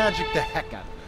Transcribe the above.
magic the heck out of it.